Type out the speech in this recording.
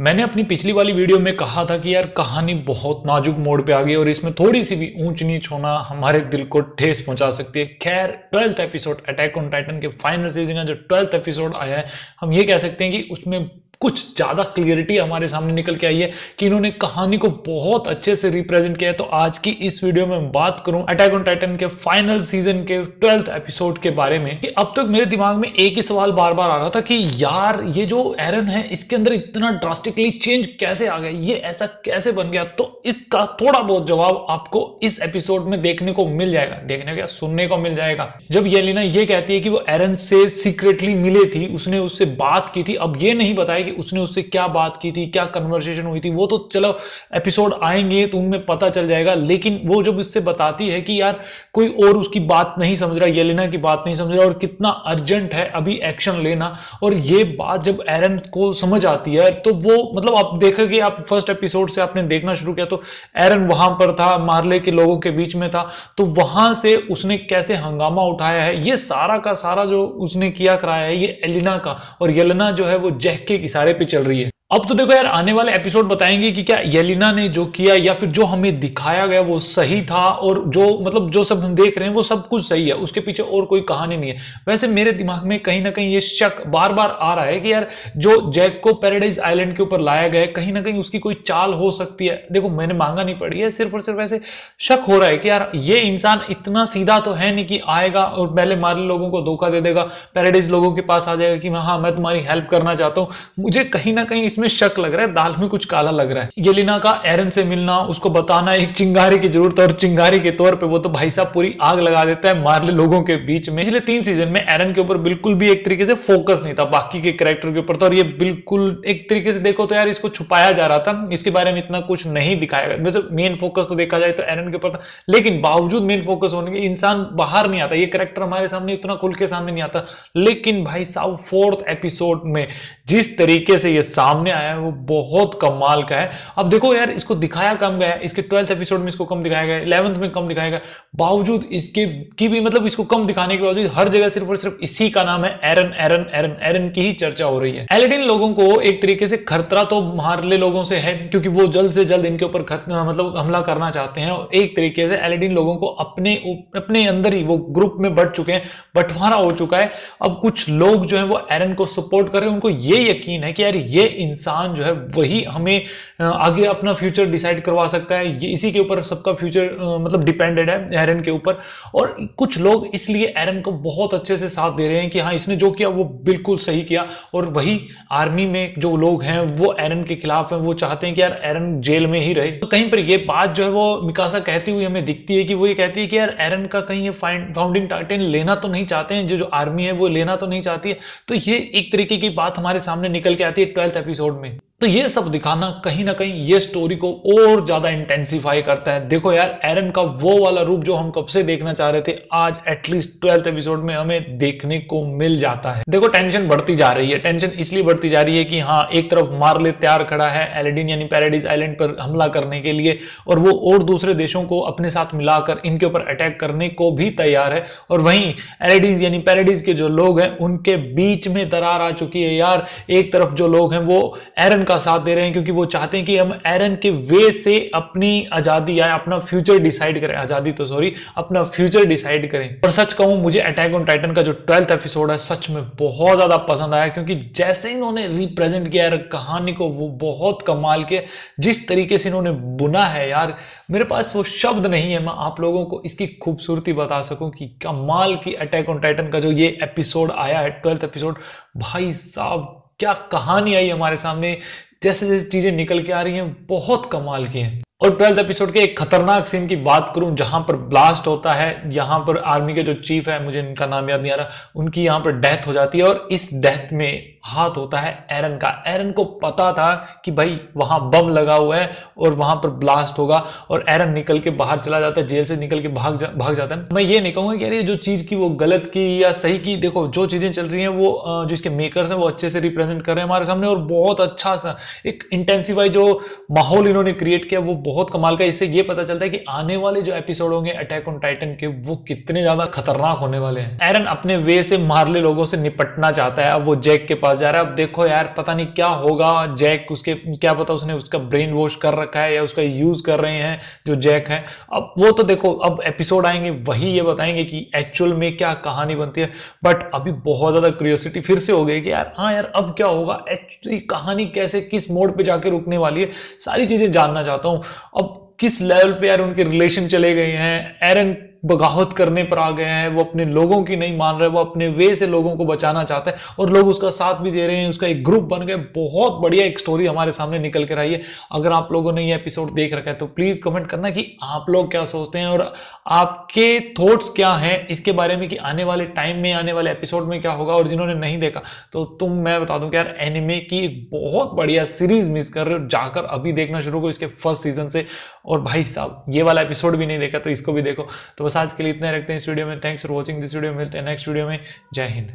मैंने अपनी पिछली वाली वीडियो में कहा था कि यार कहानी बहुत नाजुक मोड पे आ गई और इसमें थोड़ी सी भी ऊंच नीच होना हमारे दिल को ठेस पहुँचा सकती है। खैर, twelfth episode attack on Titan के फाइनल सीज़न का जो ट्वेल्थ एपिसोड आया है, हम ये कह सकते हैं कि उसमें कुछ ज़्यादा क्लियरिटी हमारे सामने निकल के आई है कि इन्होंने कहानी को बहुत अच्छे से रिप्रेजेंट किया है। तो आज की इस वीडियो में बात करूँ अटैक ऑन टाइटन के फाइनल सीज़न के ट्वेल्थ एपिसोड के बारे में कि अब तक मेरे दिमाग में एक ही सवाल बार बार आ रहा था कि यार, ये जो एरन है, इसके अंदर इतना ड्रास्टिकली चेंज कैसे आ गया? ये ऐसा कैसे बन गया? तो इसका थोड़ा बहुत जवाब आपको इस एपिसोड में देखने को मिल जाएगा। देखने को सुनने को मिल जाएगा। जब येलिना ये कहती है कि वो एरन से सीक्रेटली मिले थी, उसने उससे बात की थी, अब ये नहीं बताया कि उसने उससे क्या बात की थी, क्या कन्वर्सेशन हुई थी, वो तो चलो एपिसोड आएँगे तो उनमें पता चल जाएगा। लेकिन वो जब उससे बताती है कि यार कोई और उसकी बात नहीं समझ रहा, येलिना की बात नहीं समझ रहा और कितना अर्जेंट है अभी एक्शन लेना और ये बात जब एरन को समझ आती है तो वो मतलब आप देखोगे आप फ़र्स्ट एपिसोड से आपने देखना शुरू किया तो एरन वहाँ पर था, मार्ले के लोगों के बीच में था तो वहाँ से उसने कैसे हंगामा उठाया है, ये सारा का सारा जो उसने किया, कराया है, ये एलिना का और येलिना जो है वो जैक के इशारे पे चल रही है। अब तो देखो यार, आने वाले एपिसोड बताएँगे कि क्या येलिना ने जो किया या फिर जो हमें दिखाया गया वो सही था और जो मतलब जो सब हम देख रहे हैं वो सब कुछ सही है। उसके पीछे और कोई कहानी नहीं है। वैसे मेरे दिमाग में कहीं ना कहीं ये शक बार बार आ रहा है कि यार, जो जैक को पैराडाइज आइलैंड के ऊपर लाया गया है, कहीं ना कहीं उसकी कोई चाल हो सकती है। देखो, मैंने मांगा नहीं पड़ी है, सिर्फ़ और सिर्फ़ ऐसे शक हो रहा है कि यार, ये इंसान इतना सीधा तो है नहीं कि आएगा और पहले मारे लोगों को धोखा दे देगा पैराडाइज लोगों के पास आ जाएगा कि हाँ मैं तुम्हारी हेल्प करना चाहता हूँ। मुझे कहीं ना कहीं इसमें इसमें शक लग रहा है, दाल में कुछ काला लग रहा है। येलिना का एरन से मिलना, उसको बताना, एक चिंगारी की ज़रूरत और चिंगारी के तौर पे वो तो भाई साहब पूरी आग लगा देता है मारले लोगों के बीच में। पिछले तीन सीज़न में एरन के ऊपर बिल्कुल भी एक तरीके से फोकस नहीं था, बाकी के करेक्टर के ऊपर तो और ये बिल्कुल एक तरीके से देखो तो यार इसको छुपाया जा रहा था, इसके बारे में इतना कुछ नहीं दिखाया गया। वैसे मेन फोकस तो देखा जाए तो एरन के ऊपर था, लेकिन बावजूद मेन फोकस होने के, इंसान बाहर नहीं आता, ये करेक्टर हमारे सामने इतना खुल के सामने नहीं आता। लेकिन भाई साहब फोर्थ एपिसोड में जिस तरीके से ये सामने आया है, वो बहुत कमाल का है। अब देखो यार, इसको दिखाया कम गया, इसके ट्वेल्थ एपिसोड में इसको कम दिखाया गया इलेवंथ में कम दिखाया गया। बावजूद इसके, की भी मतलब इसको कम दिखाने के बावजूद हर जगह सिर्फ़ और सिर्फ़ इसी का नाम है एरन एरन एरन एरन की ही चर्चा हो रही है। एलेडिन लोगों को एक तरीके से खतरा तो मारले लोगों से है, क्योंकि वो जल्द से जल्द इनके ऊपर मतलब हमला करना चाहते हैं। और एक तरीके से एलेडिन लोगों को अपने अपने अंदर ही वो ग्रुप में बढ़ चुके हैं, बंटवारा हो चुका है। अब कुछ लोग जो है वो एरन को सपोर्ट कर रहे हैं, उनको ये यकीन है कि यार ये इंसान जो है वही हमें आगे अपना फ्यूचर डिसाइड करवा सकता है। ये इसी के ऊपर सबका फ्यूचर मतलब डिपेंडेड है एरन के ऊपर। और कुछ लोग इसलिए एरन को बहुत अच्छे से साथ दे रहे हैं कि हाँ इसने जो किया वो बिल्कुल सही किया। और वही आर्मी में जो लोग हैं, वो एरन के खिलाफ हैं, वो चाहते हैं कि यार एरन जेल में ही रहे। तो कहीं पर ये बात जो है वो मिकासा कहती हुई हमें दिखती है कि वो ये कहती है कि यार एरन का कहीं ये फाउंडिंग टाइटन लेना तो नहीं चाहते हैं, जो जो आर्मी है वो लेना तो नहीं चाहती है। तो ये एक तरीके की बात हमारे सामने निकल के आती है ट्वेल्थ एपिसोड में। तो ये सब दिखाना कहीं ना कहीं ये स्टोरी को और ज़्यादा इंटेंसिफाई करता है। देखो यार एरन का वो वाला रूप जो हम कब से देखना चाह रहे थे, आज एटलीस्ट ट्वेल्थ एपिसोड में हमें देखने को मिल जाता है। देखो टेंशन बढ़ती जा रही है। टेंशन इसलिए बढ़ती जा रही है कि हाँ एक तरफ़ मारले तैयार खड़ा है एलेडिन यानी पैराडाइज आइलैंड पर हमला करने के लिए और वो और दूसरे देशों को अपने साथ मिलाकर इनके ऊपर अटैक करने को भी तैयार है और वहीं एलेडीज यानी पैराडाइज के जो लोग हैं, उनके बीच में दरार आ चुकी है यार। एक तरफ़ जो लोग हैं, वो एरन का साथ दे रहे हैं क्योंकि वो चाहते हैं कि हम एरन के वे से अपनी आज़ादी या अपना फ्यूचर डिसाइड करें। आज़ादी तो सॉरी अपना फ्यूचर डिसाइड करें। और सच कहूँ, मुझे अटैक ऑन टाइटन का जो ट्वेल्थ एपिसोड है, सच में बहुत ज़्यादा पसंद आया क्योंकि जैसे इन्होंने रिप्रेजेंट किया यार कहानी को, वो बहुत कमाल के, जिस तरीके से इन्होंने बुना है यार, मेरे पास वो शब्द नहीं है। मैं आप लोगों को इसकी खूबसूरती बता सकूँ कि कमाल की अटैक ऑन टाइटन का जो ये एपिसोड आया है ट्वेल्थ एपिसोड भाई साहब क्या कहानी आई हमारे सामने? जैसे जैसे चीज़ें निकल के आ रही हैं, बहुत कमाल की हैं। और ट्वेल्थ एपिसोड के एक खतरनाक सीन की बात करूँ, जहाँ पर ब्लास्ट होता है, यहाँ पर आर्मी के जो चीफ है, मुझे इनका नाम याद नहीं आ रहा, उनकी यहाँ पर डेथ हो जाती है और इस डेथ में हाथ होता है एरन का। एरन को पता था कि भाई वहाँ बम लगा हुआ है और वहाँ पर ब्लास्ट होगा और एरन निकल के बाहर चला जाता है जेल से निकल के भाग जा, भाग जाता है। मैं ये नहीं कहूँगा कि ये जो चीज़ की वो गलत की या सही की देखो जो चीज़ें चल रही हैं वो जो इसके मेकर्स हैं वो अच्छे से रिप्रेजेंट कर रहे हैं हमारे सामने और बहुत अच्छा सा एक इंटेंसिफाई जो माहौल इन्होंने क्रिएट किया वो बहुत कमाल का इससे ये पता चलता है कि आने वाले जो एपिसोड होंगे अटैक ऑन टाइटन के वो कितने ज़्यादा खतरनाक होने वाले हैं। एरन अपने वे से मारले लोगों से निपटना चाहता है। अब वो जैक के पास पास जा रहा है। अब देखो यार, पता नहीं क्या होगा। जैक उसके, क्या पता उसने उसका ब्रेन वॉश कर रखा है या उसका यूज़ कर रहे हैं, जो जैक है। अब वो तो देखो, अब एपिसोड आएँगे, वही ये बताएँगे कि एक्चुअल में क्या कहानी बनती है। बट अभी बहुत ज़्यादा क्यूरियोसिटी फिर से हो गई कि यार हाँ यार, अब क्या होगा? एक्चुअली कहानी कैसे, किस मोड पे जाके रुकने वाली है? सारी चीज़ें जानना चाहता हूँ। अब किस लेवल पे यार उनके रिलेशन चले गए हैं? एरन बगावत करने पर आ गए हैं, वो अपने लोगों की नहीं मान रहे, वो अपने वे से लोगों को बचाना चाहते हैं और लोग उसका साथ भी दे रहे हैं, उसका एक ग्रुप बन गए। बहुत बढ़िया एक स्टोरी हमारे सामने निकल कर आई है। अगर आप लोगों ने ये एपिसोड देख रखा है तो प्लीज़ कमेंट करना कि आप लोग क्या सोचते हैं और आपके थॉट्स क्या हैं? इसके बारे में कि आने वाले टाइम में, आने वाले एपिसोड में क्या होगा और जिन्होंने नहीं देखा। तो तुम, मैं बता दूँ कि यार एनिमे की एक बहुत बढ़िया सीरीज़ मिस कर रहे हो। जाकर अभी देखना शुरू करो इसके फ़र्स्ट सीज़न से। और भाई साहब, ये वाला एपिसोड भी नहीं देखा तो इसको भी देखो। तो बस आज के लिए इतना रखते हैं इस वीडियो में। Thanks for watching this video मिलते हैं नेक्स्ट वीडियो में। जय हिंद।